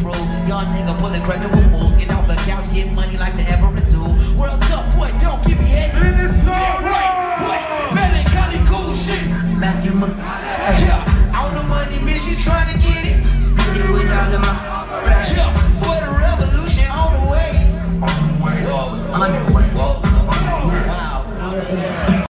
bro. Y'all nigga pulling credible moves. Get off the couch, get money like the Everest do. World tough boy, don't give me head. In this song, yeah, right, boy. Melancholy cool shit. Matthew McConaughey. Yeah, on the money, man, she trying to get it. Split with all of my operations. Yeah, boy, the revolution on the way. On the way. Whoa, it's on the way.